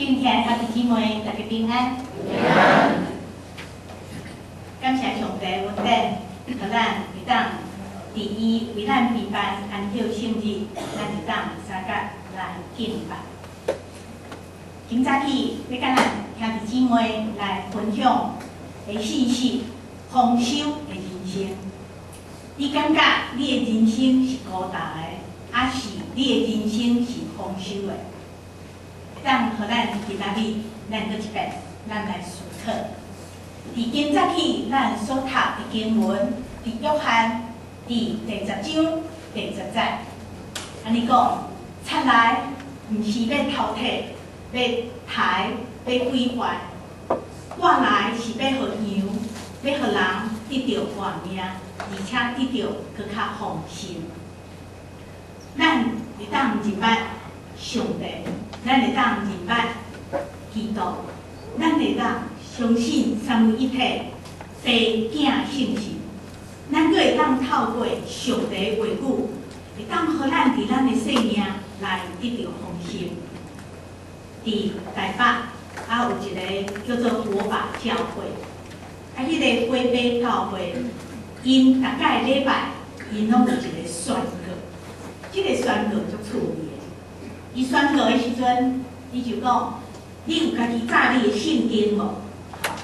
今天他的姊妹大家平安。感谢上帝恩典，互咱会当伫伊为咱备办安孝圣日，咱会当三甲来敬拜。今早起要甲咱兄弟姊妹来分享的信息：丰收的人生。你感觉你的人生是孤单的，还是你的人生是丰收的？当互咱今仔日咱搁一遍，咱来思考。伫今早起咱所读的经文，伫约翰伫第十章第十节，安尼讲，出来毋是要偷摕、要抬、要毁坏，我来是要互羊、要互人得到活命，而且得到搁较丰盛。咱会当明白上帝。咱会当明白基督，咱会当相信三位一体、父、子、圣神，咱阁会当透过上帝话语，会当互咱伫咱的生命来得到丰盛。伫台北还有一个叫做火把教会，啊，迄个火把教会，因逐个礼拜因拢有一个宣告，即个宣告足趣味。伊宣告的时阵，伊就讲：你有家己炸你的圣经无？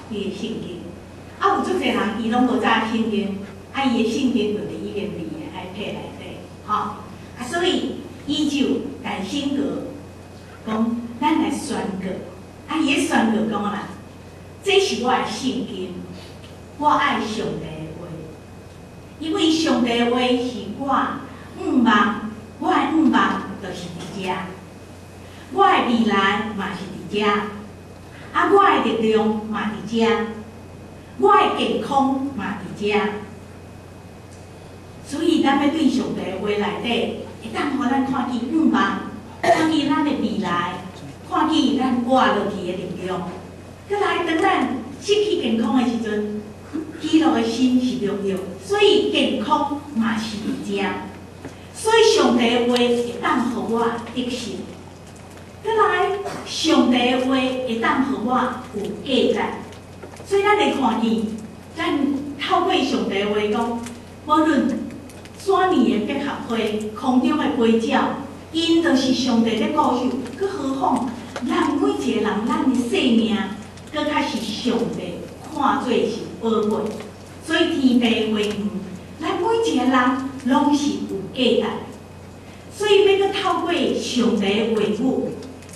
你的圣经。啊，有足侪人伊拢无炸圣经，啊，伊的圣经就伫伊个里的 iPad 内底，吼。啊，所以伊就改性格，讲咱来宣告。啊，伊的宣告讲啦，这是我的圣经，我爱上帝的话，因为上帝的话是我五望，我的五望就是伫遮。我的未来嘛是伫遮，啊，我的力量嘛伫遮，我的健康嘛伫遮，所以咱要对上帝话内底，会当互咱看见愿望，看见咱的未来，看见咱活落去的力量。再来，当咱失去健康的时阵，基督的心是重要，所以健康嘛是伫遮，所以上帝话会当互我得胜。再来，上帝的话会当互我有价值，所以咱来看见，咱透过上帝话讲，无论山里的百合花、空中的飞鸟，因都是上帝的故事。更何况咱每一个人，咱的生命，更较是上帝看做是宝贵。所以天地万物，咱每一个人拢是有价值。所以要搁透过上帝的话语。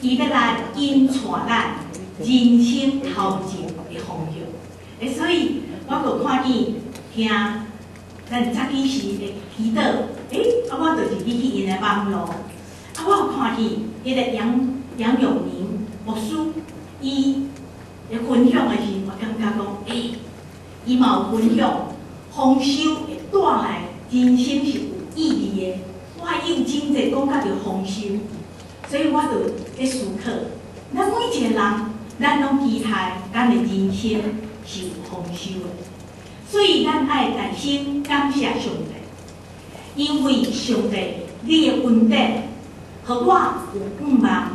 伊要来引带咱人生头前的方向，诶，所以我阁看见听咱早起时的祈祷，诶，啊，我就是去因的网络，啊，我有看见迄个杨杨永明牧师，伊咧分享的时，我感觉讲，诶，伊嘛有分享丰收会带来人生是有意义的，我有真济讲甲着丰收。所以我就咧思考，咱每一个人，咱拢期待咱的人生是有丰收的。所以咱爱在心感谢上帝，因为上帝你的恩典，和我有盼望，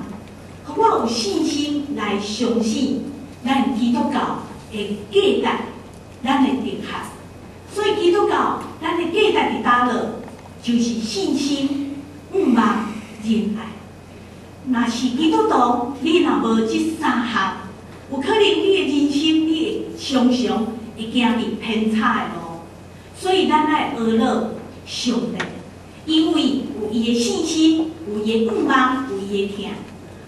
和我有信心来相信咱基督教的价值，咱的定下。所以基督教咱的价值伫倒落，就是信心、盼望、仁爱。若是基督徒，你若无即三项，有可能你的人生你会常常会行入偏差的路。所以咱爱学乐上帝，因为有伊的信心，有伊的盼望，有伊的听，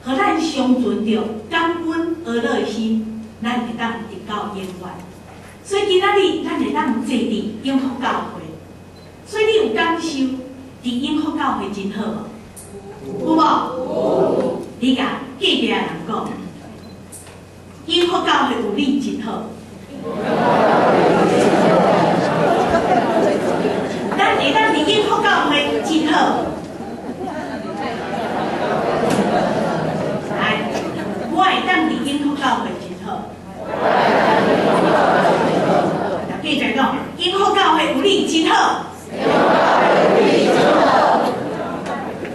和咱相存着感恩学乐的心，咱会当得到永远。所以今仔日咱会当坐伫永福教会，所以你有感受伫永福教会真好无？有无？你甲隔壁人讲，英福教会有你真好。咱会当伫英福教会真好。来，我会当伫英福教会真好。继续讲，英福教会有你真好。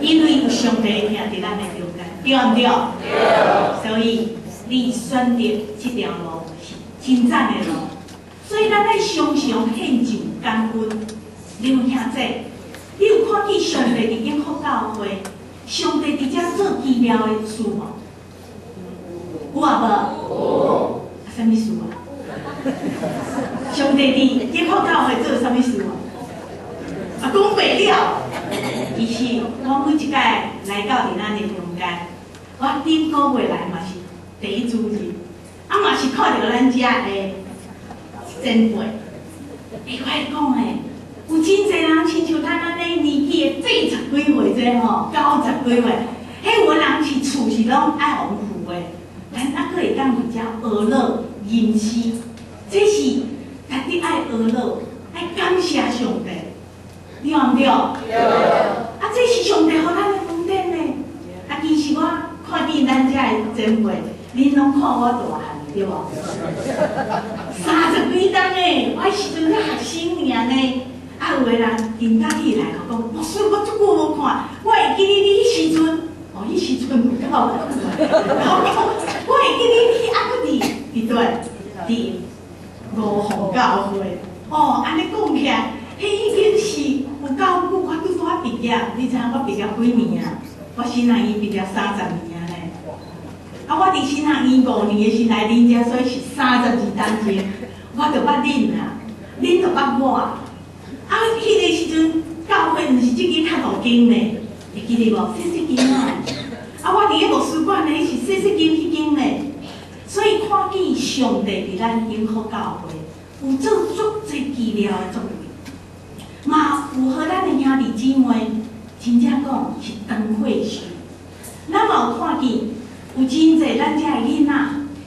因为上帝听伫咱的中间，对毋对？所以你选择这条路是真正的路。所以咱在常常献上感恩。你有听这？你有看见上帝伫永福教会，上帝伫遮做奇妙的事无？有啊无？有。啊，什么事啊？上帝伫永福教会做什么事啊？啊，讲不了。其实我每一届来到伫咱的中间，我顶个月来嘛是第一主任，啊嘛是看到咱遮的前辈，会快讲诶，有真侪人亲像咱安尼年纪的最十几岁者吼，九十几岁，迄有人是厝是拢爱往富的，咱还佫会当伫遮娱乐吟诗，这是家己爱娱乐，爱感谢上帝，对毋对？对。啊，这是上帝互咱其实我看见咱遮的前辈，恁拢看我大汉。对无？三十几档诶，我时阵咧学生尔呢，啊有个人今早起来我讲，老师我足久无看，我会记你迄时阵，哦，迄时阵有够，我会记你你还佫伫伫对，伫五号教会，哦，安尼讲起来，迄已经是有够久，我拄拄啊毕业，你知影我毕业几年啊？我新南医毕业三十年。啊！我伫新学院五年诶时来恁遮，所以是三十二单节，我着捌恁啊，恁着捌我啊。啊，迄个时阵教会毋是即间读五经呢，会记得无？细细间啊。啊，我伫咧图书馆呢，是细细间迄间呢。所以看见上帝伫咱永福教会有做足侪奇妙诶作为，嘛符合咱诶兄弟姊妹，真正讲是灯火时，咱嘛有看见。有真侪咱遮个囡仔，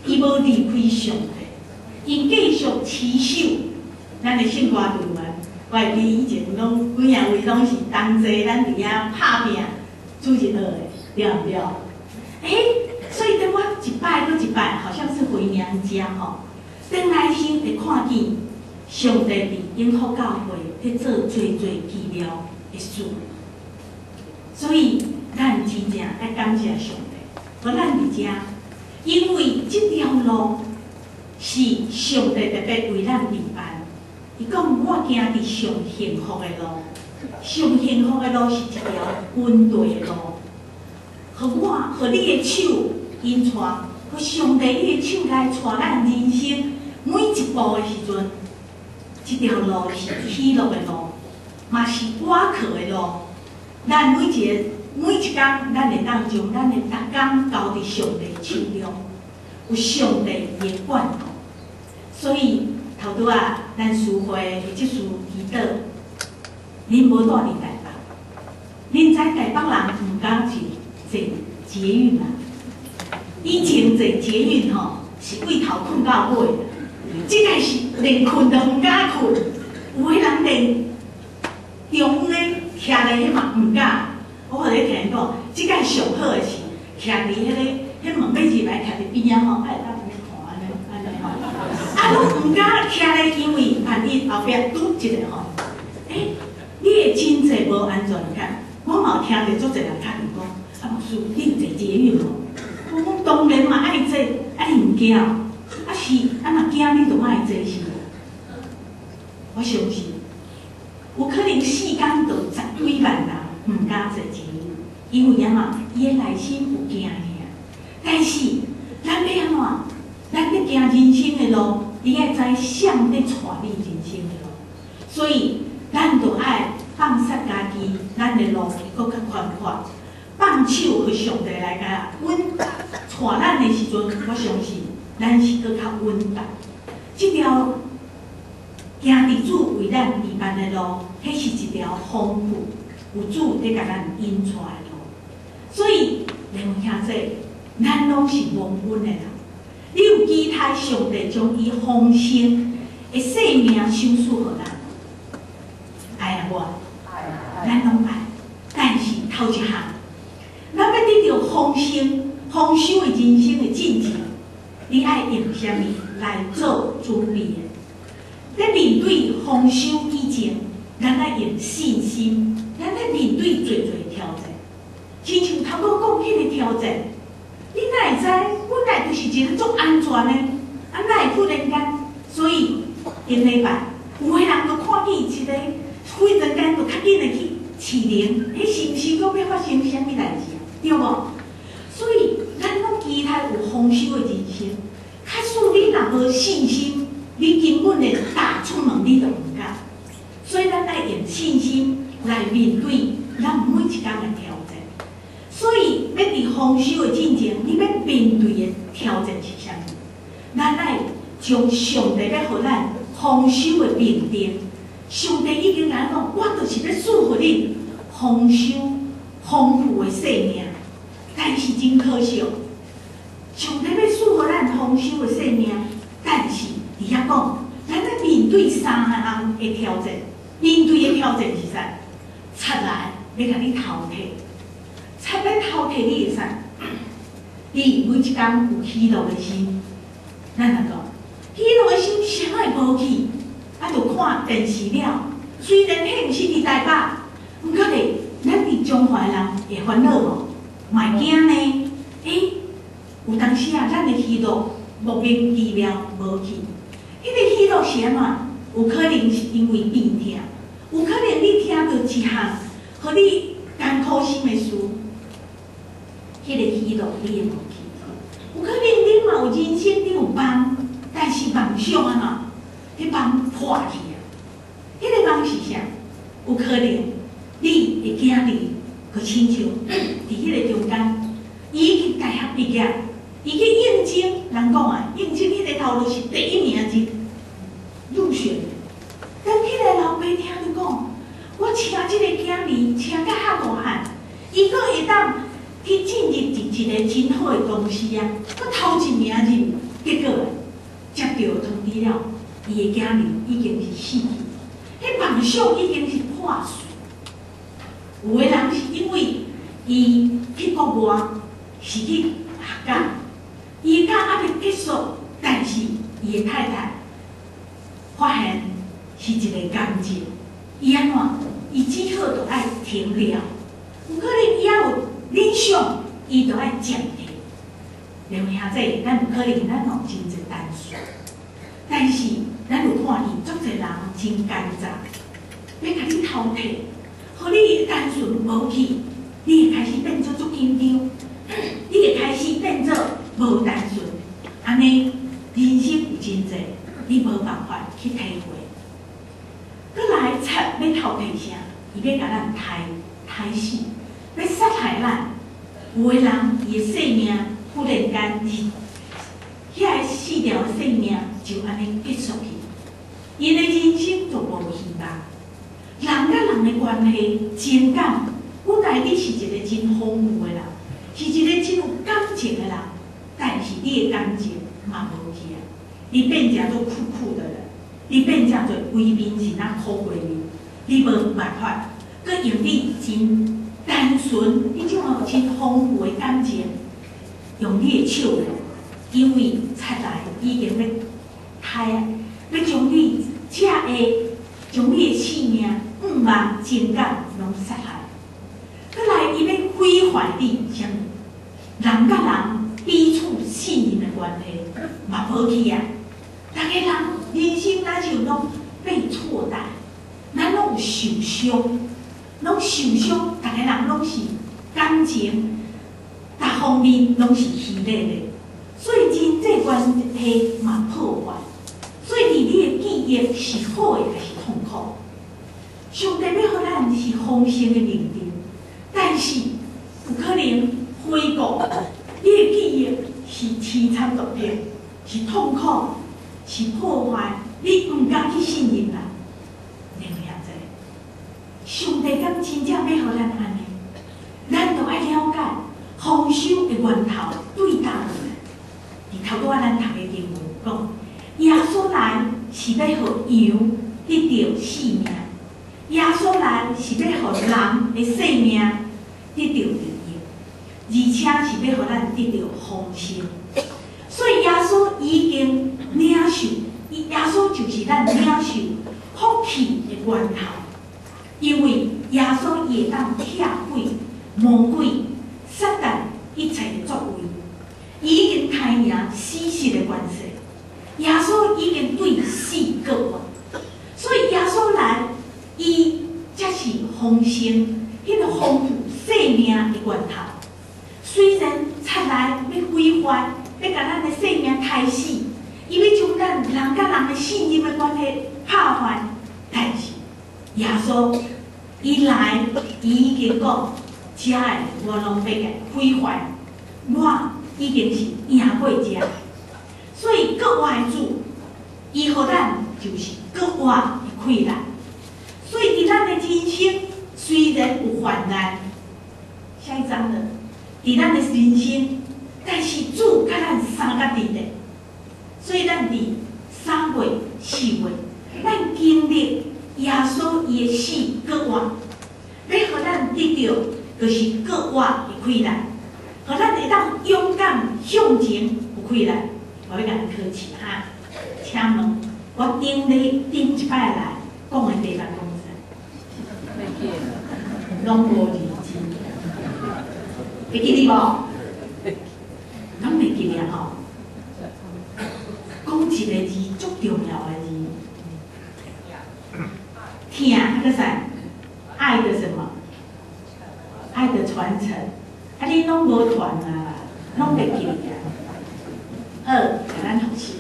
伊无离开上帝，伊继续持守咱的圣歌队员。我会记以前拢几样位拢是同齐咱伫遐拍拼组一号的，对毋对？哎，所以等我一摆搁一摆，好像是回娘家吼，等来时会看见上帝伫永福教会去做最最奇妙的事，所以咱真正爱感谢上帝。和咱伫遮，因为这条路是上帝特别为咱定安。伊讲我行伫上幸福的路，上幸福的路是一条稳对的路。和我和你的手引带，和上帝你的手来带咱人生每一步的时阵，这条路是喜乐的路，嘛是瓦克的路。咱每一个。每一天，咱会当将咱的逐工交伫上帝手中，有上帝的管。所以头拄啊，咱书会的即事祈祷，恁无住伫台北，恁知台北人毋敢去坐捷运啊？以前坐捷运吼，是过头困到尾，即个是连困都毋敢困，有个人连徛咧迄嘛毋敢。我互你听讲，即个上好诶是徛伫迄个迄门尾入来徛伫边仔吼，爱当安尼看安尼安尼吼。啊，我毋敢徛咧，因为万一后壁拄一个吼，诶，你会真侪无安全感。我嘛有听着足侪人打电讲，啊，老师，你有坐捷运无？我讲当然嘛爱坐，爱，毋惊？啊是，啊若惊你就莫坐是。我相信，有可能四工就十几万人。毋敢坐钱，因为影嘛，伊诶内心有惊尔。但是咱要安怎？咱要行人生诶路，你要知上帝带你人生诶路。所以咱着爱放下家己，咱诶路搁较宽阔，放手互上帝来甲稳带咱诶时阵，我相信咱是搁较稳当。即条行伫主为咱预办诶路，迄是一条丰富。有主在甲咱引出来咯，所以你们听这，咱拢是蒙恩的人。你有期待上帝将伊丰盛的生命收束互咱？爱啊我，咱拢爱。但是头一项，咱要得到丰盛、丰收的人生的进程，你爱用啥物来做准备？在面对丰收以前，咱爱用信心。咱在面对最最挑战，亲像头哥讲迄个挑战，你哪会知本来就是一个足安全的，啊，哪会忽然间？所以因礼拜有个人都看见一个忽然间就较紧的去饲灵，迄是毋是阁要发生啥物代志啊？对无？所以咱拢期待有丰收的人生。假使你若无信心，你根本连踏出门你都毋敢。咱爱用信心来面对咱每一天的挑战。所以要伫丰收的进程，你要面对的挑战是啥物？咱爱将上帝要互咱丰收的命定。上帝已经来讲，我就是要赐互你丰收、丰富的生命。但是真可惜，上帝要赐互咱丰收的生命，但是伫遐讲，咱在面对三项的挑战，面对的挑战是啥？出来要甲你淘汰，出来淘汰你会啥？你每一工有喜乐的心，咱来讲，喜乐的心啥会无去？啊，就看电视了。虽然迄毋是伫台北，毋过咧，咱伫中华人会烦恼无？卖惊呢？诶，有当时啊，咱的喜乐莫名其妙无去。迄个喜乐是安怎？有可能是因为病痛，有可能你听到一项，互你艰苦心的事，迄个喜乐你会无去。有可能你嘛有人生你有梦，但是梦想啊迄梦破去啊！迄个梦是啥？有可能你会惊你，佮亲像伫迄个中间，伊去大学毕业，伊去应征，人讲啊，应征迄个头路是第一名就入选。但迄个老爸听你讲，我请即个囝儿请甲遐大汉，伊阁会当去进入一一个真好的公司啊，我头一名入，结果接到通知了。伊的家人已经是死去，迄梦想已经是破碎。有的人是因为伊去国外是去学教，伊教还未结束，但是伊的太太发现是一个感情，伊安怎？伊只好就爱停了。有可能伊也有理想，伊就爱暂停。两兄弟，咱毋可能咱弄真侪单纯，但是。咱有看见，足侪人真干燥，要甲你淘汰，互你单纯无去，你会开始变做足紧张，你会开始变做无单纯，安尼人生有真侪，你无办法去体会。搁来拆要淘汰啥？伊要甲咱刣刣死，要杀害咱。有诶人伊诶生命忽然间，遐个死掉诶生命就安尼结束去。因的人生就无希望，人甲人的关系情感，本来你是一个真丰富的人，是一个真有感情的人，但是你的感情嘛无去啊，你变成做酷酷的人，你变成做威面是那好闺蜜，你无办法，佮用你真单纯，你种有真丰富的感情，用你的手，因为出来已经要开啊。要将你这下将你的性命、五万情感拢杀害，再来伊要毁坏你啥物？人甲人彼此信任的关系嘛无去啊！逐个人人生哪是有拢被错待，咱拢有受伤，拢受伤，逐个人拢是感情，各方面拢是虚伪的，所以人际关系嘛破坏。所以，你的记忆是好的还是痛苦？上帝要互咱是丰盛的命定，但是不可能回顾。你的记忆是凄惨毒片，是痛苦，是破坏，你毋敢去信任啦。上帝敢真正要互咱安尼？咱都爱了解丰收的源头对答案。头拄仔咱读的经文讲。耶稣来是要互羊得到性命，耶稣来是要互人的性命得到利益，而且是要互咱得到丰收。所以耶稣已经领受，耶稣就是咱领受福气的源头，因为耶稣也当拆毁魔鬼、撒旦一切的作为，已经。太阳死死的关系，耶稣已经对死过，所以耶稣来，伊才是丰盛、迄个丰富生命的源头。虽然出来要毁坏，要甲咱的生命开始，伊要将咱人甲人的信任的关系破坏，耶稣伊来，伊已经讲，遮的我拢要甲毁坏，我已经是赢过遮，所以国外主，伊互咱就是国外的快乐。所以伫咱的人生虽然有患难，下一章的，伫咱的人生，但是主甲咱三个伫咧，所以咱伫三月、四月，咱经历耶稣伊的死国外，要互咱得到就是国外的快乐，互咱会当勇敢向前有快乐。我要甲你客气哈，请问，我顶日顶一摆来讲的地方讲啥？袂记得，拢无字字，会记哩无？拢袂记哩吼。讲一个字足重要的，听个啥？爱的什么？爱的传承。啊，你拢无传啊，拢袂记哩啊。好，甲咱同事，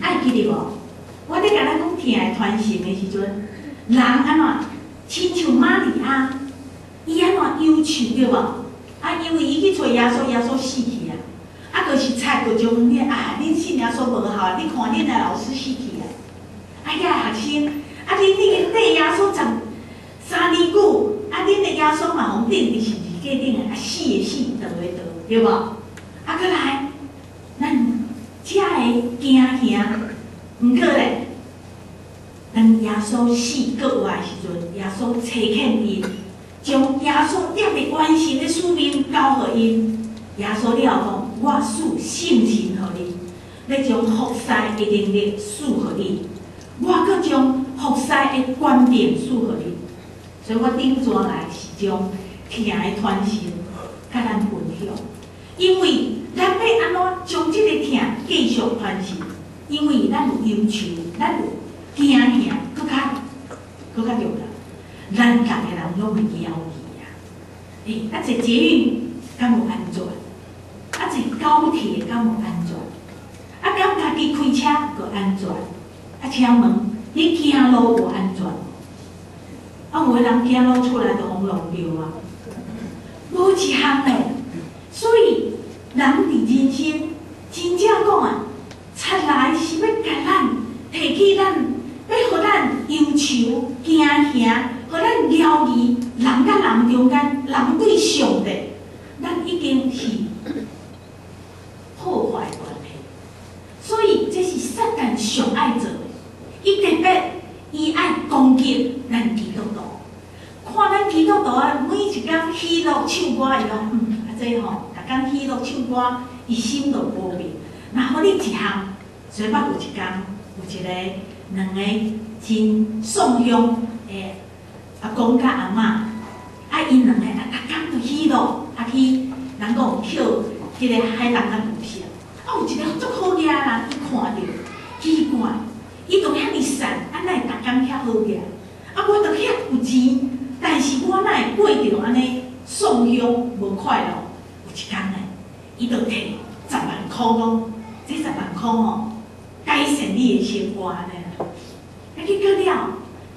爱记哩无？我咧甲咱讲听的传承的时阵，人安怎？亲像玛利亚，伊安怎忧愁对无？啊，因为伊去找耶稣，耶稣死去啊，啊，就是菜就将你啊，恁信耶稣无效，你看恁的老师死去啊，啊，遐学生，啊，恁恁个缀耶稣十三年久，啊，恁的耶稣嘛，互顶的是二个顶的，啊，死的死，倒的倒，对无？啊，搁来，咱遮个惊吓，毋过咧。当耶稣死国外的时阵，耶稣差遣因，将耶稣业的完成的使命交互因。耶稣了讲：我赐圣神互你，要将服侍的能力赐互你，我搁将服侍的观点赐互你。所以我顶转来是将听的传承甲咱分享，因为咱要安怎将即个听继续传承？因为咱有要求，咱有。惊吓，搁较搁较重要。咱逐个人拢会骄傲啊！诶，啊坐捷运敢有安全？啊坐高铁敢有安全？啊敢家己开车搁安全？啊请问，你行路有安全？啊有诶人行路出来就往路掉啊！无一项诶，所以人伫人生真正讲啊，出来是要甲咱提起咱。要互咱忧愁、惊吓，互咱了疑，人甲人中间，人对上帝，咱已经是破坏关系。所以这是撒旦上爱做，伊特别伊爱攻击咱基督徒。看咱基督徒啊，每一工喜乐唱歌，伊讲嗯，啊这吼，逐工喜乐唱歌，伊心都无变。然后你一项，随捌有一工，有一个。两个真送乡的阿公甲阿嬷，啊，因两个啊，逐工就去咯，啊去，人讲有捡迄个海胆啊故乡，啊有一个足好野人，伊看着奇怪，伊都遐尼，遐好野？啊我着遐有钱，但是我哪会过着安尼送乡无快乐？有一工呢，伊着摕十万箍讲，这十万箍吼，改善你的生活呢。啊，去过了，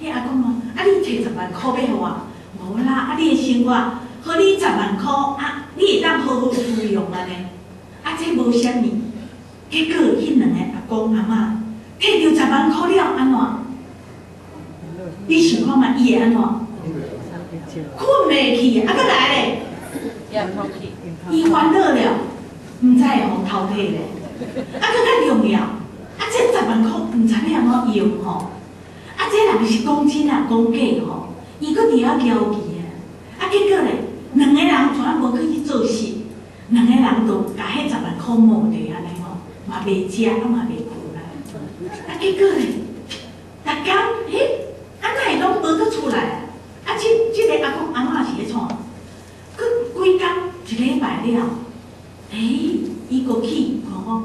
迄阿公讲，啊，你摕十万箍要互我？无啦，啊，你的生活，互你十万箍，啊，你会当好好使用安尼。啊，这无啥物。结果，迄两个阿公阿嬷摕着十万箍了，安怎？你想看嘛？伊会安怎？困袂去，啊，搁来咧。伊烦恼了，毋知会互偷摕咧。啊，搁较重要，啊，这十万箍毋知要安怎用吼？啊，这若是讲真啊，讲假吼，伊搁伫遐交期啊。啊，结果咧，两个人全无去去做事，两个人都甲迄十万箍无咧安尼吼，嘛袂食，啊嘛袂困啦。啊，结果咧，逐工迄，哪会拢无去出来啊？啊，即即个阿公阿嬷是咧创，佮规工一礼拜了，诶，伊伊过去讲讲，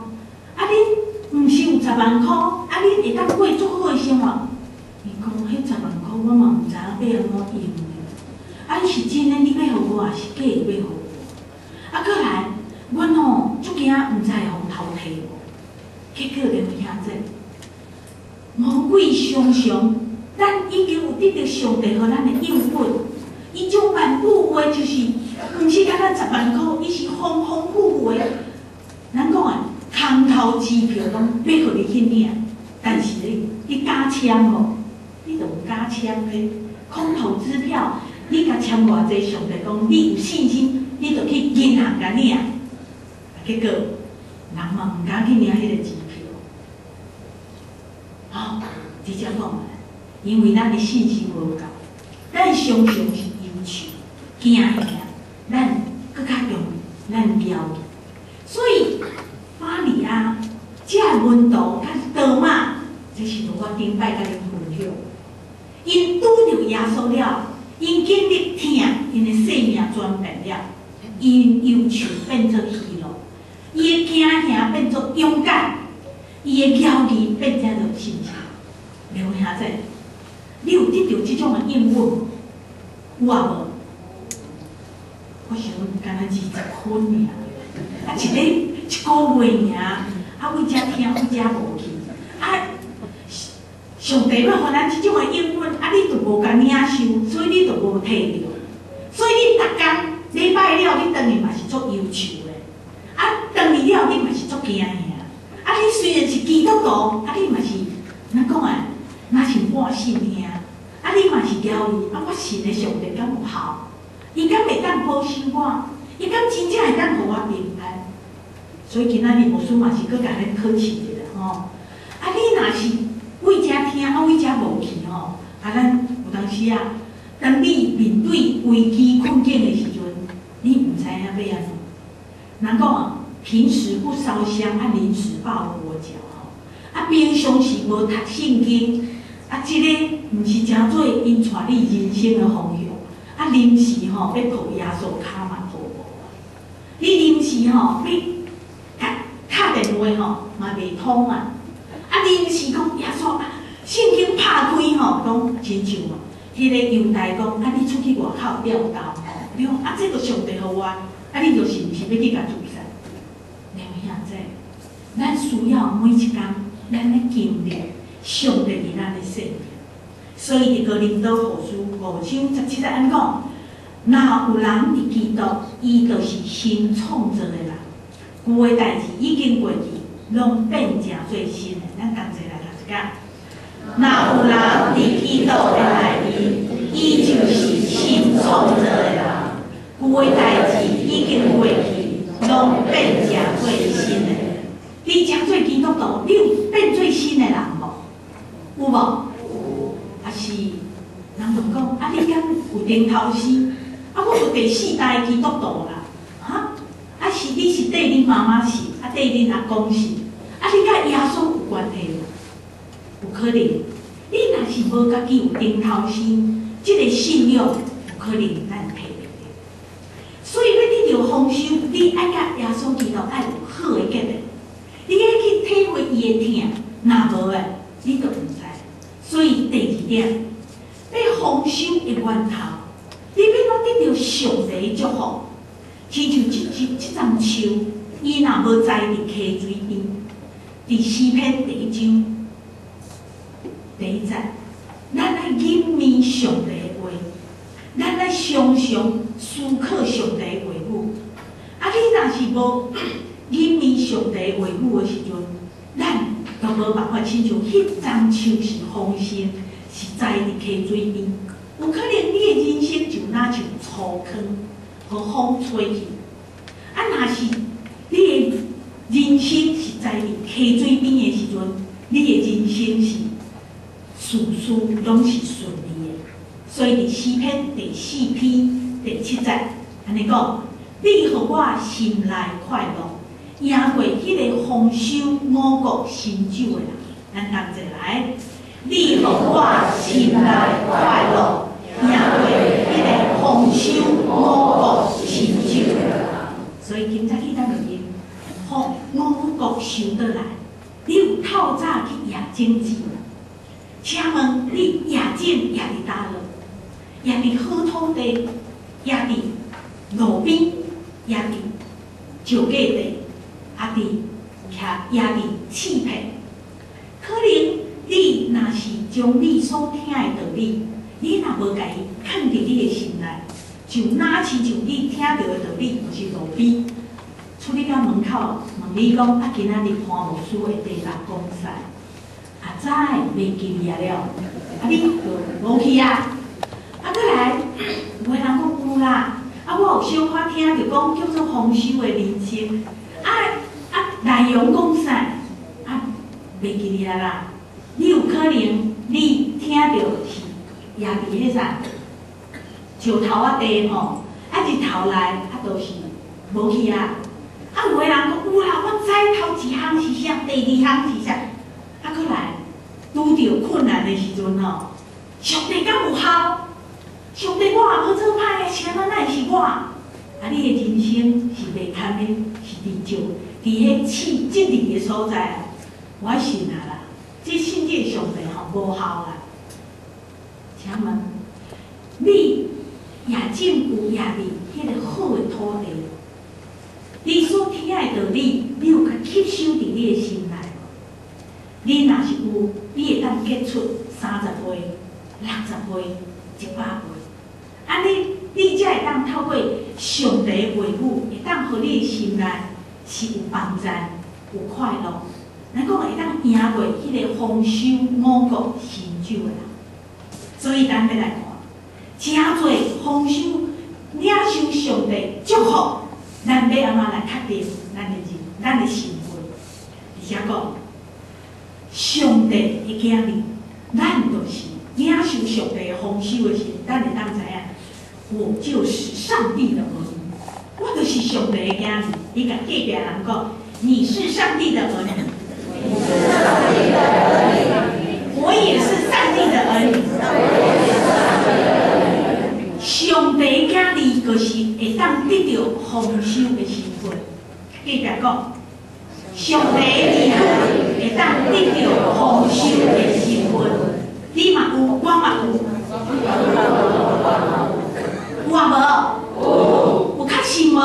啊你毋是有十万箍，啊你会当过足好诶生活？伊讲，迄十万箍我嘛毋知影要安怎用啊，是真诶，你要互我，是假诶要互我？啊，过来，阮吼足惊毋知会互偷摕无？结果连兄仔，魔鬼常常，咱已经有得到上帝给咱诶应允，伊种万富话就是，毋是敢若十万箍，伊是丰丰富富诶。咱讲啊，空头支票拢要互你去领，但是你你敢签无？你著有敢签咧？空头支票，你甲签偌济？上帝讲你有信心，你著去银行甲领。结果人嘛毋敢去领迄个支票。好，直接讲，因为咱的信心无够，咱常常是忧愁、惊吓，咱更较容易咱骄傲。所以巴利亚这温度甲多嘛，这是我顶摆甲恁分享。因拄着耶稣了，因经历疼，因的生命转变了，因忧愁变作喜乐，伊的惊吓变作勇敢，伊的焦虑变成了心。刘兄仔，你有得到即种的应允？有啊无？我想敢若二十分尔，啊一个一个月尔，啊为遮听，为遮无去，啊。上帝要互咱即种诶应允，啊，你著无甲领受，所以你著无摕着。所以你逐工礼拜了，你当然嘛是足忧愁诶。啊，当日了，你嘛是足惊吓。啊，你虽然是基督徒，啊，你嘛是哪讲啊？若是我信听。啊，你嘛是骄傲，啊，我信诶上帝敢有效？伊敢会当保守我？伊敢真正会当互我平安？所以今仔日牧师嘛是搁甲咱考试一下吼。啊，你若是？为遮听，啊为遮无去吼，啊咱有当时啊，当你面对危机困境的时阵，你毋知影要安怎。人讲啊，平时不烧香，啊临时抱佛脚吼。啊平常时无读圣经，啊即个毋是诚做因带你人生的方向。啊临时吼要抱耶稣卡嘛抱无。你临时吼要打打电话吼嘛袂通啊。啊！临时讲耶稣啊，圣经拍开吼，讲真像哦。迄个犹大讲啊，你出去外口钓刀吼，你讲啊，这个上帝互我，啊，你就是毋是要去甲自杀？两位兄弟，咱需要每一工，咱咧经历上帝伫咱的生命。所以伫个领导后书五章十七节安讲，若有人伫基督，伊就是新创造的人，旧的代志已经过去。拢变成最新的，咱同齐来读一下。若有人伫基督的内面，伊就是新创造的人，旧的代志已经过去，拢变成最新的。你将做基督徒，你有变最新的人？有无？啊是，人就讲啊，你敢有顶头丝？啊，我有第四代基督徒啦，哈？啊是，你是对恁妈妈是？啊，对恁阿公是？啊，你甲耶稣有关系无？有可能。你若是无家己有顶头心，即个信仰有可能咱摕袂着。所以要得到丰收，你爱甲耶稣基督爱有好诶结论。你爱去体会伊诶疼，若无诶，你都毋。所以第二点，要丰收诶源头，你要哪得到上帝祝福？亲像一一一丛树，伊若无栽伫溪水边。第四篇第一章第一节，咱来吟味上帝的话，咱来常常思考上帝的话语。啊，你若是无吟味上帝话语的时阵，咱都无办法亲像迄丛树是丰盛，是栽伫溪水边。有可能你的人生就若像粗坑，和风吹去。啊，若是你的人生是在溪水边的时阵，你的人生是事事拢是顺利的。所以伫四篇第四篇第七节，安尼讲：你互我心内快乐，赢过迄个丰收五谷新酒的人。咱同齐来，你互我心内快乐，赢过迄个丰收五谷新酒的人。所以今早去咱录音。福五国收倒来，你有透早去夜景寺，请问你夜景也伫倒落？也伫好土地，也伫路边，也伫石架地，也伫也伫刺片。可能你若是将你所听的道理，你若无甲伊藏伫你的心内，就哪亲像你听到的道理，就是路边，出去到门口问你讲，啊，今仔日看无书的第六讲赛，啊，早袂记业了，啊，你就无去啊？啊，再来，有人讲有啦，啊，我有小可听着讲叫做丰收的人生，啊，内容讲啥？啊，袂记哩啊啦。你有可能你听着是也伫迄啥石头啊地吼，啊日头来啊都是无去啊。啊，有诶人讲有啦，我知头一项是啥，第二项是啥，啊，过来拄着困难的时阵吼，上帝敢有效？上帝，我也无做歹个，是安怎会是我？啊，你的人生是袂堪的，是伫就伫迄气积力的所在！我信啊啦，即信这上帝吼无效啦。请问，你也真有也伫迄个好的土地，你所听的道理，你有甲吸收伫你的心内无？你若是有，你会当结出三十倍、六十倍、一百倍。安尼，你才会当透过上帝话语，会当互你的心内是有帮助、有快乐。咱讲会当赢过迄个丰收五谷成就的人。所以咱要来看，真侪丰收领受上帝祝福，咱要安怎来确定咱的人、咱的身份？而且讲，上帝的囝儿，咱就是领受上帝丰收的时，咱会当知影。我就是上帝的儿女，我就是上帝的儿子。你甲隔壁人讲，你是上帝的儿女，我也是上帝的儿女。上帝的儿女。就是会当得到丰收的身份。隔壁讲，上帝的儿女。会当得到丰收的身份。你嘛有，我嘛有。有啊无？有确信无？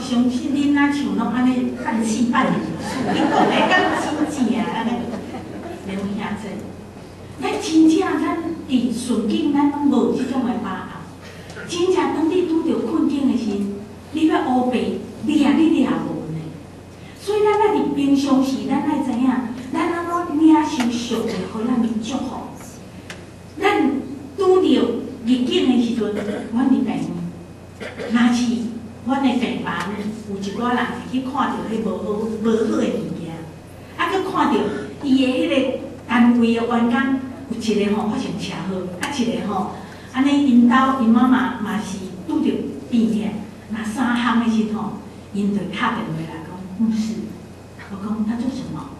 相信恁那像拢安尼半信半疑，你讲的敢真正安尼？连兄弟，咱真正咱伫顺境，咱拢无即种的把握。真正当你拄着困境的时，你要乌白，你也你也无呢。所以咱爱伫平常时，咱爱知影，咱安怎领受上帝互咱的祝福。咱拄着。逆境的时阵，阮的病，若是阮的病房有一寡人去看到迄无好无好的物件，啊，佮看到伊的迄个单位的员工有一个吼发生车祸，啊，一个吼安尼因兜因妈妈嘛是拄着病痛，那三项的时吼，因就敲电话来讲，牧师，我讲他做什么？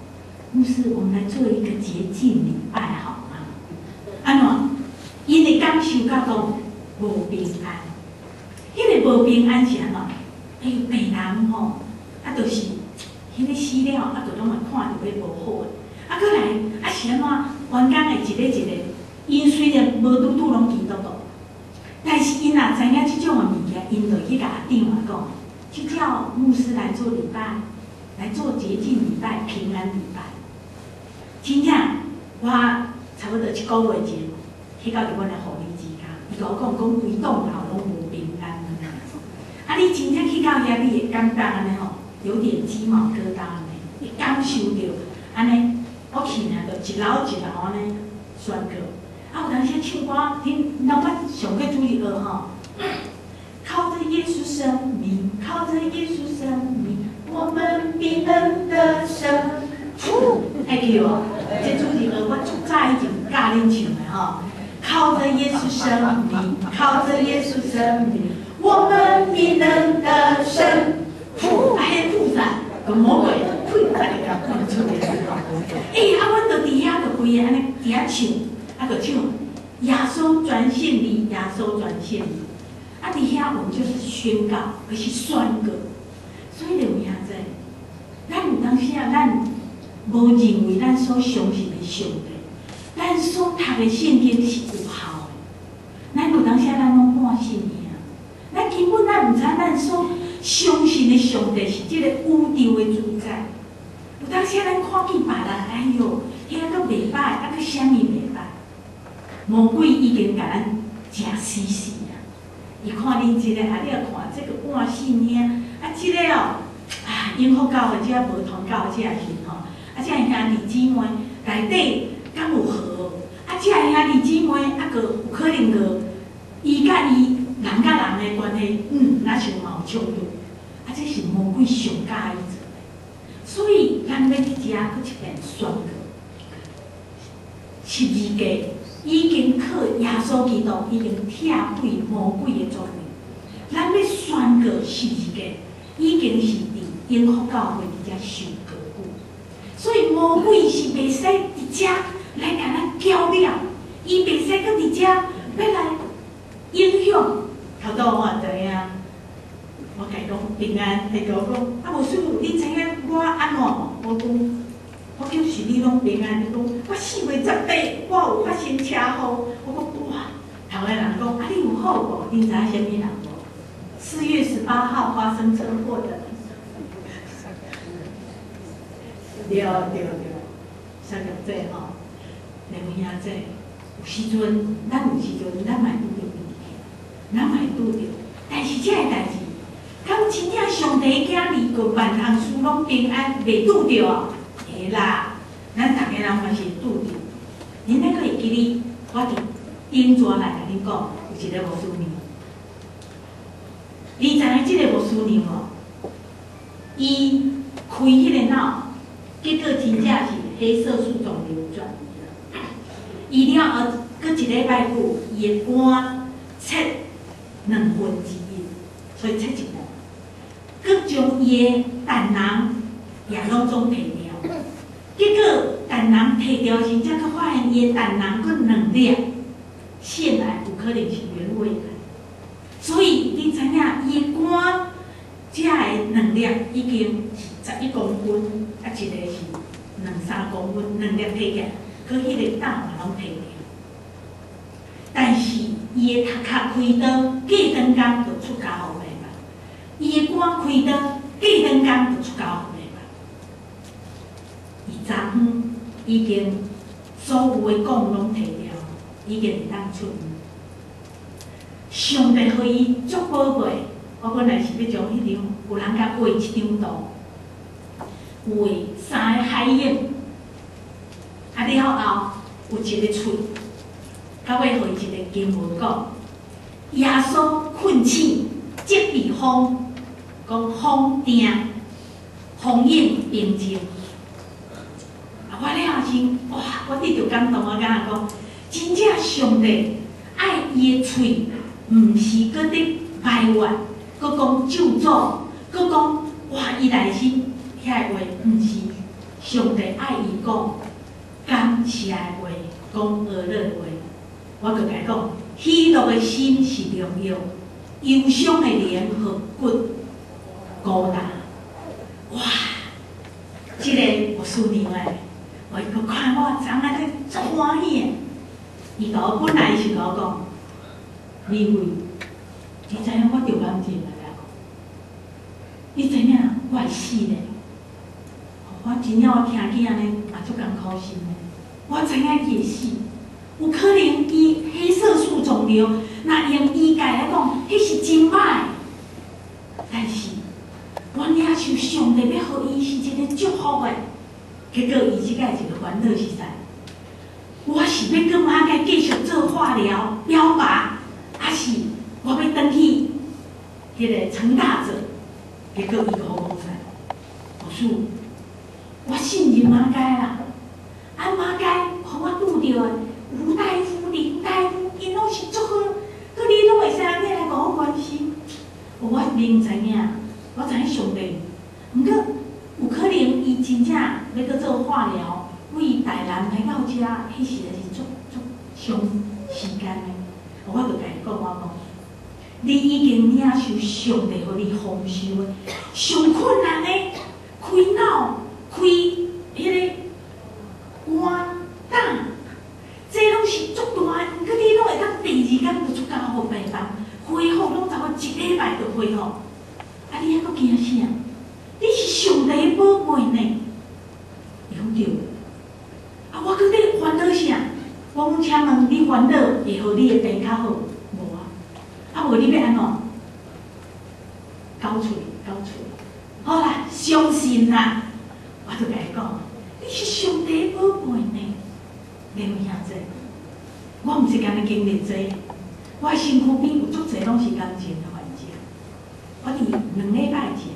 牧师，我们来做一个洁净礼拜好吗？安怎？因为感受到讲无平安，无平安是安怎？哎，病人吼，啊，就是迄个死了，啊，就拢会看着要无好诶。啊，过来，啊是安怎？员工会一个一个，因虽然无拄拄拢见到到，但是因若知影即种诶物件，因就去甲电话讲，去叫牧师来做礼拜，来做洁净礼拜、平安礼拜。真正，我差不多一个月前。去到伫阮的护理之家，伊甲我讲讲规栋楼拢无。啊，你真正去到遐，你会感觉安尼吼，有点鸡毛疙瘩安尼，会感受着安尼。我去呢，就一楼一楼安尼宣告。啊，有当时唱歌，听老板上过主日学吼，靠着耶稣生命，靠着耶稣生命，我们必能得胜。还记哦，这主日学我足早以前教恁唱的吼。靠着耶稣生命，靠着耶稣生命，我们必能得胜。哎，复杂，个魔鬼呸，来个讲出来哎，啊，阮到底下就规个安尼底下唱，啊，就唱耶稣转信你，耶稣转信你。啊，底下我们就是宣告，而是宣告。所以有影啊，咱无认为咱所相信的上帝，咱所读的圣经是有效的。咱有当时咱拢半信尔，咱根本咱毋知咱所相信的上帝是即个宇宙的主宰。有当时咱看见别人，哎哟，遐个袂歹，啊个啥物袂歹？魔鬼已经甲咱诚死死啊！伊看恁即个，啊，你要看这个半信尔，啊，即个哦。啊，因福教会遮无同教会遮去吼，啊，遮兄弟姊妹内底敢有和？啊，遮兄弟姊妹啊，个有可能个伊甲伊人甲人的关系，嗯，那是嘛有冲突。啊，这是魔鬼上介意做的。所以咱要去遮搁一遍宣告，十字架已经靠耶稣基督已经拆毁魔鬼的作用。咱要宣告十字架已经是伫。因福教会伫遮受过苦，所以魔鬼是袂使伫遮来甲咱较量，伊袂使搁伫遮要来影响。头拄我知影，我甲伊讲平安，伊甲我讲啊，无师傅，你知影我安怎？我讲，我叫是你拢平安。伊讲我四月十八，我有发生车祸。我讲哇，头个人讲啊，你有好无？你知影啥物人无？四月十八号发生车祸的。对对对，三个这吼，两兄这有时阵，咱有时阵咱嘛，咱嘛拄着，但是即个代志，敢真正上帝囝儿个万行书拢平安袂拄着啊？会啦，咱逐个人嘛是拄着。恁那个会记哩？我伫顶转来甲恁讲，有一个无师娘，你知影即个无师娘无？伊开迄个脑。结果真正是黑色素肿瘤转移了，伊了后搁一礼拜久，伊的肝切两分之一，所以切一半，搁将伊的胆囊也拢总摕掉。结果胆囊摕掉时，才搁发现伊的胆囊搁两粒腺癌，有可能是原位的。所以你知影，伊的肝遮的两粒已经是十一公分。啊，一个是两三公分，两粒体起，可迄个胆囊拢摕掉。但是伊的头壳开刀，过两工就出家务来吧。伊的肝开刀，过两工就出家务来吧。伊昨昏已经所有的讲拢摕了，已经会当出院。上帝互伊足宝贝，我本来是要将迄张有人甲画一张图。画三个海印，啊了后有一个喙，到尾互伊一个经文讲：耶稣困醒，即避风，讲风定，风影平静。啊，我了后先，哇！我直着感动啊，甲人讲，真正上帝爱伊的喙，毋是搁伫埋怨，搁讲咒诅，搁讲哇！伊内心。遐话毋是上帝爱伊讲感谢的话，讲乐乐话。我就甲伊讲，喜乐的心是良药，忧伤的灵和骨孤单。哇！即个我思念诶，我伊看我昨下在足欢喜诶。伊甲我本来是甲我讲，李慧，你知影我着感情来了？你知影我会死咧？我真正我听见安尼也足艰苦心的。我知影伊会死，那用医界来讲，迄是真歹。但是，我领受上帝要互伊是一个祝福的。结果伊即个一个烦恼是啥？我是要跟马家继续做化疗、标靶，还是我要登去迄个陈大者？结果伊甲我讲啥？我说。我信任马街啦，啊马街，互我拄着的吴大夫、林大夫，因拢是足好，佮你拢会使安尼来甲我关心。我因知影，我知影上帝，毋过有可能伊真正要去做化疗，为台南来到遮，迄时也是足足伤时间的。我就甲伊讲，我讲，你已经领受上帝互你丰收的，上困难的你拜到会哦，啊！你还佫惊死啊！你是上帝宝贝呢，有讲对。啊！我讲你烦恼啥？我讲请问你烦恼会好，你个病较好无啊？啊！无你要安怎？交嘴交嘴，好啦！相信啦，我就甲伊讲，你是上帝宝贝呢。你会听者？我唔是今日经历侪，我辛苦比有足济拢是金钱哦。我伫两礼拜前，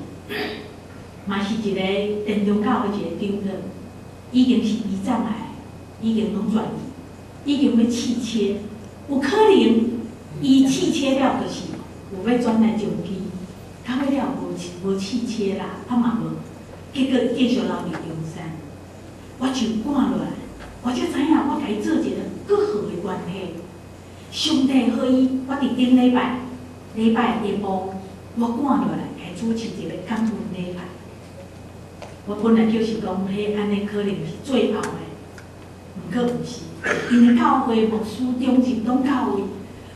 嘛是一个电中教的一个长者，已经是胰脏癌，已经拢转移，已经要气切，有可能伊气切了就是有要转来上机，较尾了无无气切啦，啊嘛无，结果继续留伫中山，我就赶落来。我才知影，我甲伊做一个搁好的关系。上帝可以，我伫顶礼拜礼拜下晡，我赶落来来主持一个感恩礼拜。我本来就是讲，迄安尼可能是最后的，毋过毋是，因为教会牧师中心拢教会，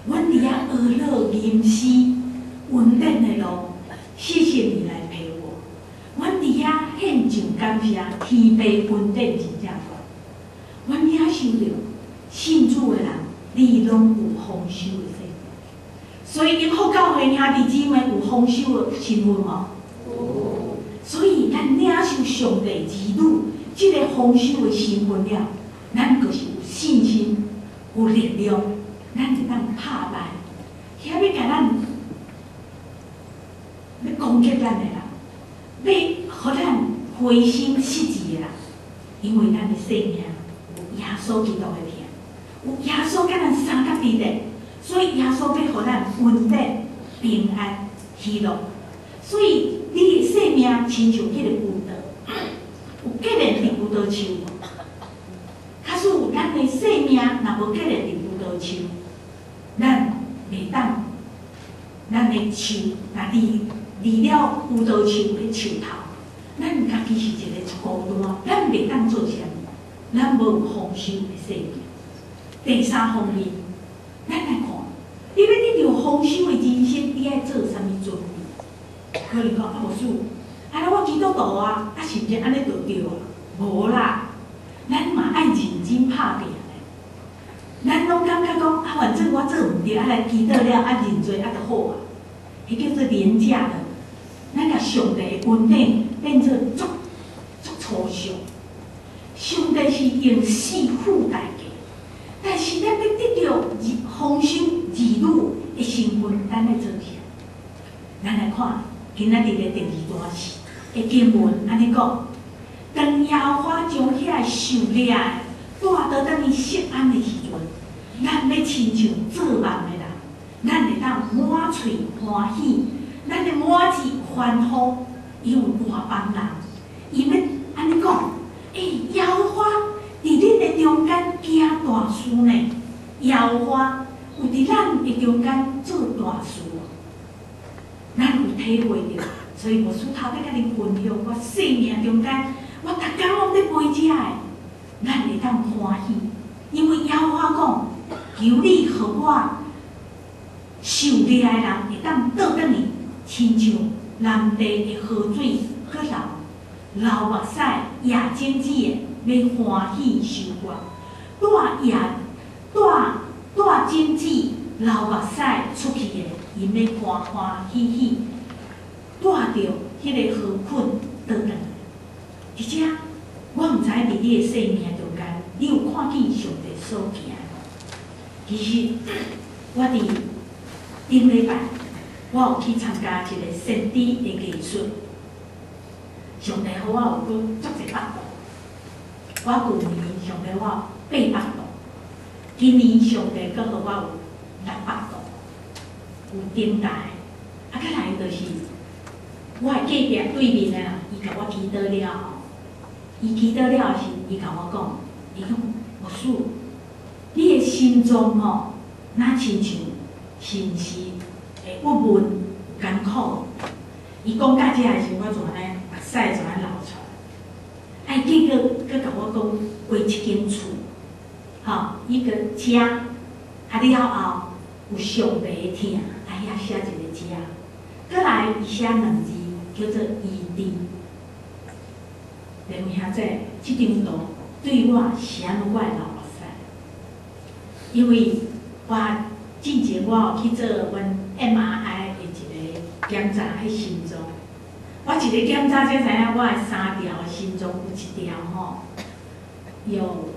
阮伫遐学乐吟诗，稳定的路，谢谢你来陪我。阮伫遐献上感谢，天父稳定真正。阮领受着信主的人，你拢有丰收的。所以，因福教会兄弟姊妹有丰收的新闻无？有。所以，咱领受上帝儿女即个丰收的新闻了，咱就是有信心、有力量，咱就当拍败遐要甲咱要攻击咱的人，要互咱灰心失志的人，因为咱的生命。耶稣基督的天，有耶稣甲咱三甲伫咧，所以耶稣要互咱稳定、平安、喜乐。所以你的生命亲像迄个葡萄，有结连伫葡萄树无？假使有咱的生命若无结连伫葡萄树，咱袂当，咱的树若离离了葡萄树的树头，咱家己是一个孤单，咱袂当做啥。咱无丰收的生命。第三方面，咱来看，丰收的人生，你爱做啥物准备？可能讲啊，无事，啊，我基督徒啊，啊，是毋是安尼就对啊？无啦，咱嘛爱认真拍拼的。咱拢感觉讲啊，反正我做毋对，啊来祈祷了，啊认罪啊就好啊。迄叫做廉价的，咱甲上帝的恩典变做足足抽象。上帝是用死付代价，但是咱要得到丰收儿女的身份，咱来做啥？咱来看今仔日的第二段是的经文，安尼讲：当耶和华将遐受掠带到咱伊适安的时阵，咱要亲像做梦的人，咱会当满嘴欢喜，咱会满字欢呼，伊有外邦人，伊要安尼讲。耶和华伫恁的中间行大事呢，耶和华有伫咱的中间做大事，咱有体会着。所以牧师头要甲恁分享，我生命中间，我逐工拢在背遮的，咱会当欢喜，因为耶和华讲，求你予我受力的人会当倒转去，亲像南地的河水搁流。流目屎也精子的，要欢喜收割；带也带带精子流目屎出去的，因要欢欢喜喜带着迄个好困倒来。而且，我毋知伫你的生命中间，你有看见上帝所行其实，我伫顶礼拜，我有去参加一个圣地的艺术。上帝好，我有讲足一百度。我旧年上帝我八百度，今年上帝搁互我有六百度，有顶代。啊，再来就是我隔壁对面的，伊甲我祈祷了，伊祈祷了是，伊甲我讲，伊讲牧师，你的心中吼，若亲像是毋是会郁闷、艰苦？伊讲到遮的时，我就安尼目。屎就安流出来，哎，结果佮甲我讲，买一间厝，吼，伊个家，啊了后有上帝的听，哎呀，写一个家，佮来写两字，叫做伊地。连兄仔，即张图对我写我会流目屎？因为我之前我有去做阮 MRI 的一个检查，迄心脏，我一个检查才知影我的三条心脏有一条吼有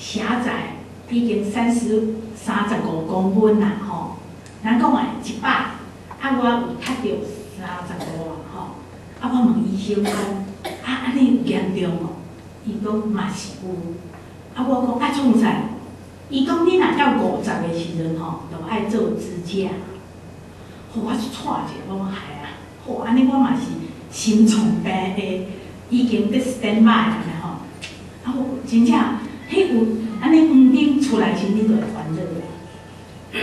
狭窄，已经三十三十五公分啦吼。人讲诶一百，啊我有踢着三十五啊吼。啊我问医生讲，啊安尼有严重无？伊讲嘛是有。啊我讲啊创啥？伊讲你若到五十的时阵吼，就爱做支架。吼我就踹者，我讲系啊。吼安尼我嘛是心脏病的，已经伫 stand by 安尼吼。啊我真正迄有安尼黄灯出来时，你就会烦恼咧。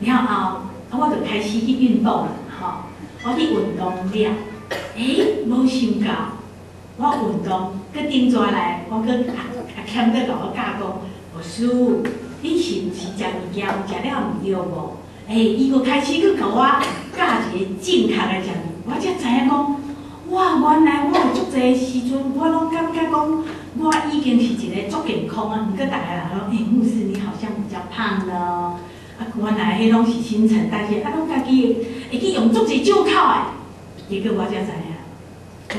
然后啊我就开始去运动啦吼。我去运动了，诶无想到我运动，佮顶转来，我佮啊啊欠得甲我教讲。老师，你是毋是食物件食了毋对无？哎，伊佫开始去甲我教一个正确的食物，我才知影讲，哇，原来我有足侪时阵，我拢感觉讲，我已经是一个足健康啊。毋过大家人讲，哎，牧师你好像比较胖咯。啊，原来迄拢是新陈代谢，啊，拢家己会去用足侪借口的。结果我才知影，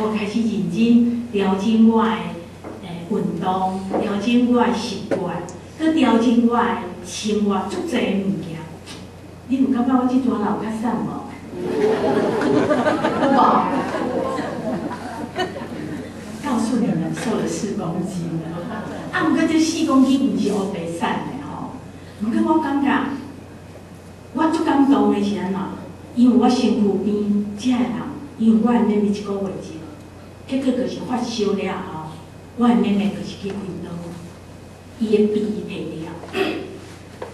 我开始认真调整我的。运动，调整我的习惯，佮调整我的生活，足侪物件。你有感觉我即阵老较瘦无？有无？瘦了四公斤。啊，毋过这四公斤毋是乌白瘦的吼。毋过我感觉，我足感动的是安怎？因为我身躯边遮个人，因为我妹妹一个月前，结果就是发烧了后。我的妹妹就是去开刀，伊的鼻摕了。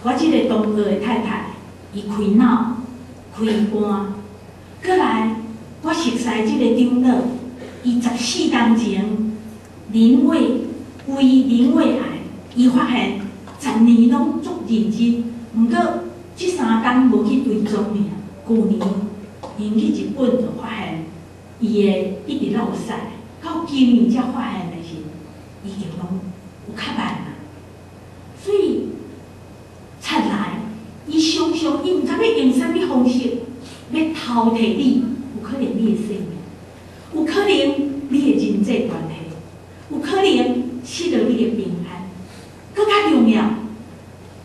我即个东哥的太太，伊开脑、开肝，过来我熟悉即个长老，伊十四当前人为为人为爱，伊发现十年拢足认真，毋过即三当无去追踪尔。去年因去日本就发现伊会一直落屎，到今年才发现的是。已经拢有较慢啦，所以出来，伊常常伊毋知要用啥物方式要偷摕你，有可能你的生命，有可能你的人际关系，可能失了你的平安，更较重要，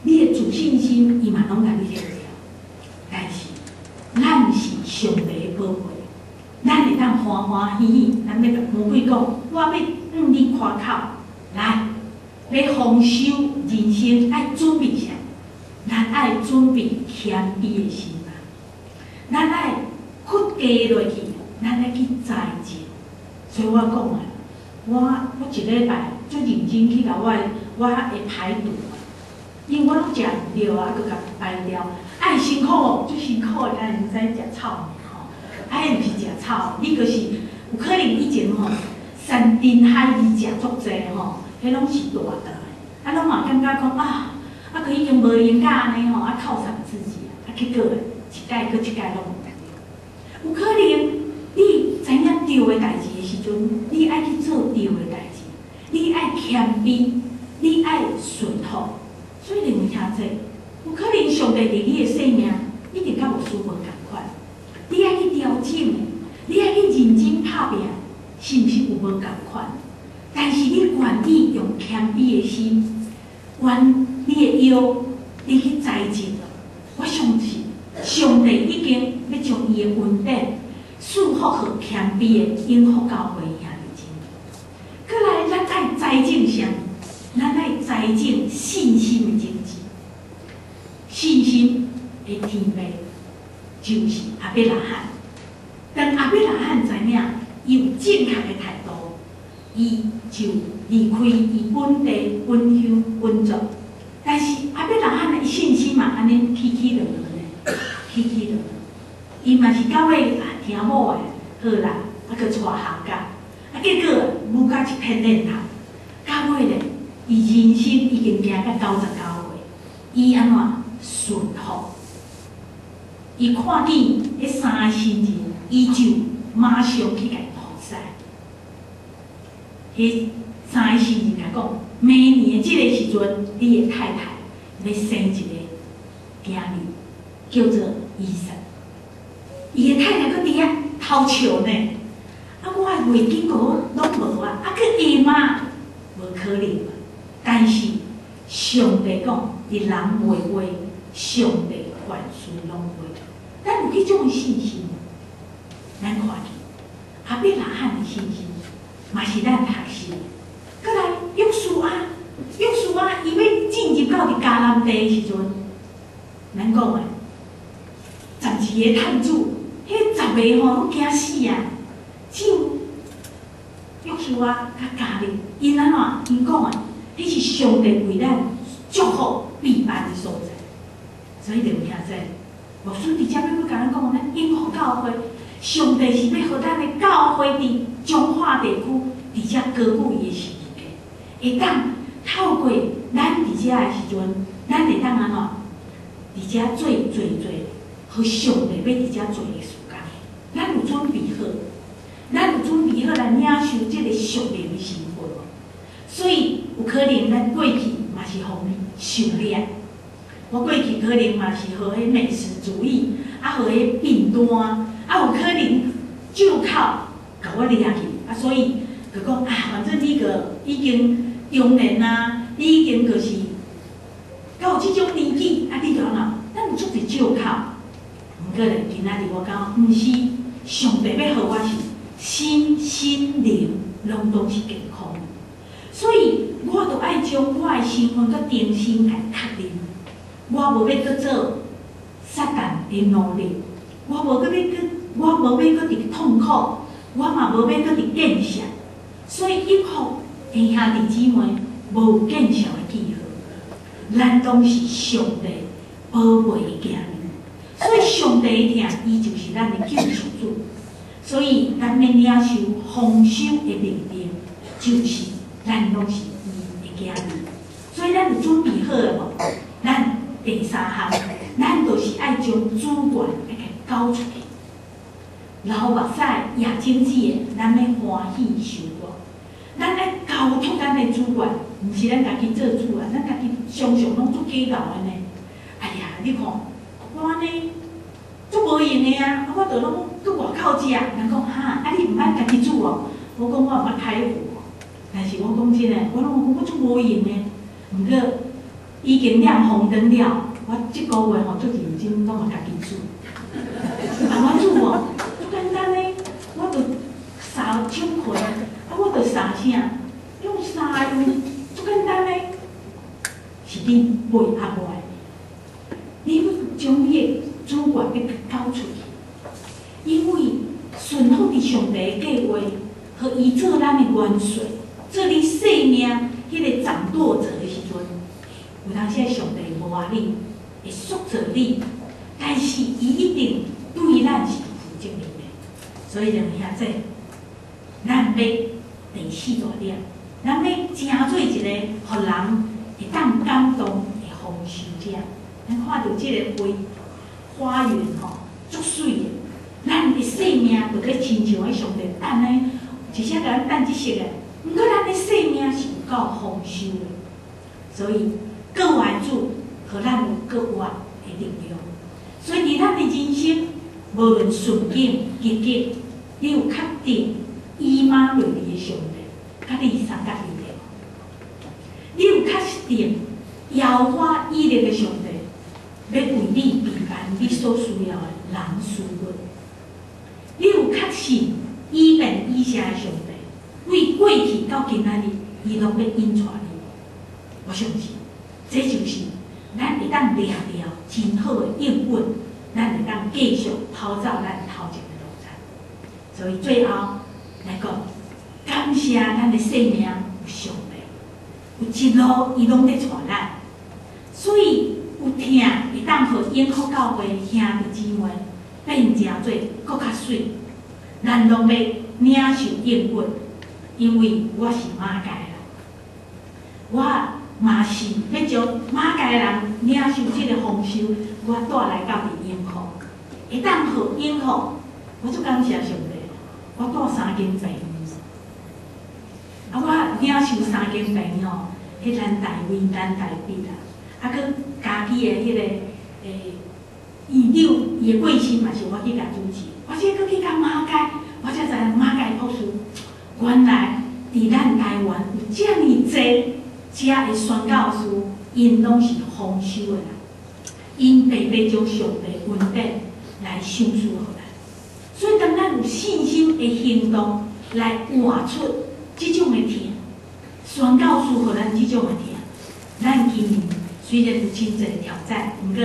你的自信心伊嘛拢甲你掠掉。但是，咱是上帝的宝贝，咱会当欢欢喜喜，咱要甲魔鬼讲，我要。向你夸口，来，要丰收人生，爱准备啥？咱爱准备谦卑的心啊！咱爱屈低落去，咱爱去栽种。所以我讲啊，我我一礼拜最认真去甲我我会排毒，因为我拢食唔着啊，佮甲排掉。爱辛苦哦，最辛苦，咱毋知食草吼，爱毋是食草，你就是有可能以前吼。山珍海味食足济吼，迄拢是大道的。啊，拢嘛感觉讲啊，啊，佮已经无闲甲安尼吼，啊，犒赏自己，啊，结果一届搁一届拢毋对。有可能你知影对的代志时阵，你爱去做对的代志，你爱谦卑，你爱顺服。所以你有听者，有可能上帝伫你的生命一定甲无舒服共款，你爱去调整，你爱去认真拍拼。是毋是有无共款？但是你愿意用谦卑的心，愿你的腰，你去栽种。我相信上帝已经要将伊的恩典祝福和谦卑的应福教会遐里前。过来，咱爱栽种啥？咱爱栽种信心的经济。信心的天命就是阿伯拉罕。当阿伯拉罕知影。伊有正确的态度，伊就离开伊本地本乡本族。但是阿伯拉罕的信心嘛，安尼起起落落的，起起落落。伊嘛是到尾听某的，好啦，啊去娶下家，啊结果母家一片认同。到尾咧，伊人生已经行到九十九岁，伊安怎顺服？伊看见迄三个新人，伊就马上去甲。迄三个星人甲讲，明年即个时阵，你的太太要生一个囝儿，叫做伊莎。伊的太太搁伫遐偷笑呢，啊，我的未经过拢无啊，啊，去下嘛，无可能。但是上帝讲，一人未话，上帝凡事拢会。咱有迄种信心，咱看见阿伯拉罕的信心，嘛是咱学习。过来约书亚，约书亚伊要进入到伫迦南地的时阵，咱讲诶，十二个探子，迄十个吼拢惊死啊！只有约书亚甲加勒，因安怎？因讲诶，迄是上帝为咱祝福必安的所在，所以就有听在。无顺伫遮要要甲咱讲，咱永福教会，上帝是要互咱的教会伫中华地区伫遮高固伊的事业，会当透过咱伫遮的时阵，咱会当安怎？伫遮做做做，互上帝要伫遮做的时间，咱有准备好，咱有准备好来领受即个属灵的生活，所以有可能咱过去嘛是互受掠。我过去可能嘛是互迄美食主义，啊互迄订单，啊有可能就靠甲我掠去，啊所以就讲啊，反正你个已经中年啊，你已经就是到即种年纪，啊你就安怎？咱有出是就靠，毋过咧，今仔日我讲，毋是上帝要好我是心心灵拢拢是健康，所以我著爱将我的身份佮定心来确认。我无要搁做撒旦的奴隶，我无搁要搁，我无要搁伫痛苦，我嘛无要搁伫见笑，所以以后弟兄姊妹无见笑的记号，咱拢是上帝宝贝的家人，所以上帝一听，伊就是咱的救赎主，所以咱要领受丰收的命令，就是咱拢是伊的家人，所以咱有准备好了无？咱。第三项，咱就是爱将主权来交出去。老目屎也经济的，咱要欢喜受过。咱爱交托咱的主权，毋是咱家己做主啊，咱家己常常拢做计较安尼。哎呀，你看，我安尼做无用的啊，我着拢搁外口食。人讲哈，啊你毋爱家己煮哦？我讲我毋捌开火，但是我讲真诶，我拢我做无用的，毋过。已经亮红灯了，我即个月吼做认真，拢嘛家己煮。啊，我煮哦，足简单嘞，我着杀姜块，啊，我着杀啥？用沙用，足简单嘞。是你买阿买，你将你的主管给交出去，因为顺服伫上帝的计划，和伊做咱的元帅，做你生命迄个掌舵者的时阵。有当时上帝无话你，会塑造你，但是伊一定对咱是负责任的。所以就兄仔，咱要第四大点，咱要成做一个互人会当感动的丰收者。咱看到即个花花园吼，足水的，咱的生命就咧亲像迄上帝等呢，一些甲咱等即些个，毋过咱的生命是有够丰收的，所以。各外主和咱有各外的力量，所以伫咱的人生，无论顺境逆境，你有确定伊妈类的上帝，甲你三甲伊的，你有确定摇花伊力的上帝，要为你平安你所需要的人事物，你有确信伊本伊下的上帝，为过去到今仔日，伊拢要引出你，我相信。这就是咱会当掠了真好的应运，咱会当继续跑走咱头前的路程。所以最后来讲，感谢咱的生命有上帝，有一路伊拢在带咱，所以有听当互英福教会兄弟姊妹变成做搁较水，咱拢要领受应运，因为我是马家人，我。嘛是要将马家人领受即个丰收，我带来到伫英福，会当互英福，我就感谢上帝，我带三间病，啊，我领受三间病哦，迄咱台湾、咱台北啦，啊，佮家己的迄个诶院长伊的过身嘛是我去甲主持，我则佮去甲马街，我才知影马街故事，原来伫咱台湾有遮尔济遮的宣教师，因拢是丰收的人，因白白将上帝恩典来享受互咱，所以当咱有信心的行动来活出即种的听，宣教师互咱即种的听，咱今年虽然有真济挑战，毋过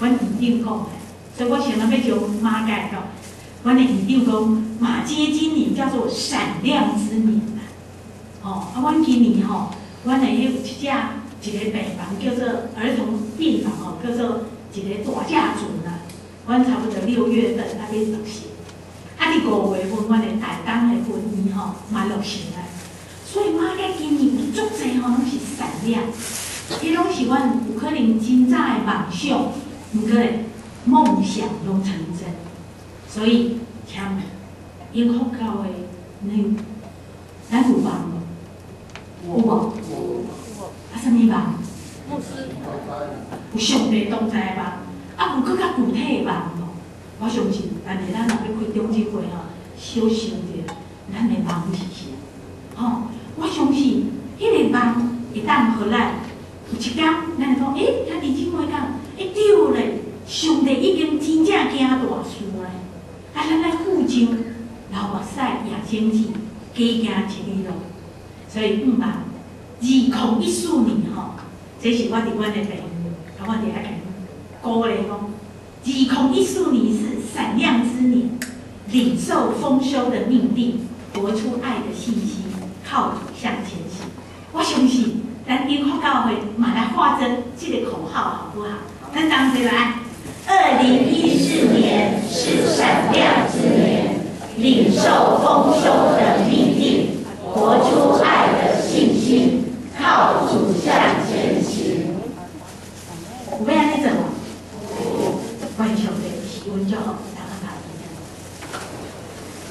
阮院长讲的，所以我想要要将马介绍，阮的院长讲马街今年叫做闪亮之年啦，哦，啊，阮今年吼，阮的迄有一只一个病房叫做儿童病房吼，叫做一个大家族啦，阮差不多六月份那边落成，啊，伫五月份阮的大东的婚宴吼嘛落成啊，所以马介今年有足济吼拢是闪亮。迄拢是阮有可能真早的梦想，毋过梦想拢成真，所以请永福教会，恁咱有梦无？有无？啊，什么梦？有上帝同在的梦，啊，有更较具体的梦无？我相信，但是咱若要开中集会吼，小想者，咱的梦是啥？吼，我相信迄个梦会当互咱。有一天，咱会讲，诶，遐弟兄妹讲，诶，对咧，上帝已经真正惊大事咧，啊，咱来负责老目屎也经济加行一里路，所以毋茫二零一四年吼，这是我伫阮的朋友，啊，我伫遐讲，鼓励讲，二零一四年是闪亮之年，领受丰收的命定，活出爱的信心，靠主向前行，我相信。咱英福教会马来化成这个口号，好不好？咱张起来。二零一四年是闪亮之年，领受丰收的命令，活出爱的信心，靠主向前行。有咩安尼做？关上的气温就好，大家看一下。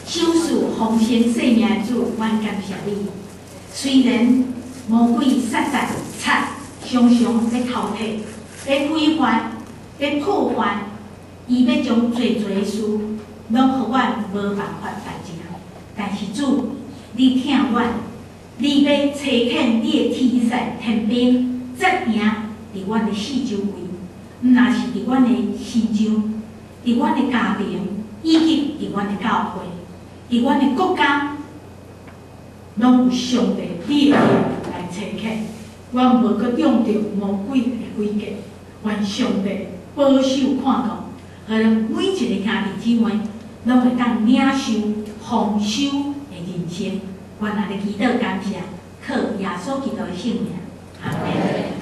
修树红线生命主，万感谢你。虽然。魔鬼杀杀杀，常常要偷摕、要毁坏、要破坏，伊要将最最事拢互阮无办法达成。但是主，你听阮，你要查看你的天神天兵，责赢伫阮的四周围，毋若是伫阮的心上，伫阮的家庭，以及伫阮的教会，伫阮的国家，拢有上帝力量。查看，阮无搁用着魔鬼的诡计，愿上帝保守看顾，互咱每一个兄弟姊妹拢会当领受丰收的人生。愿咱的祈祷感谢，靠耶稣基督的圣名，阿门。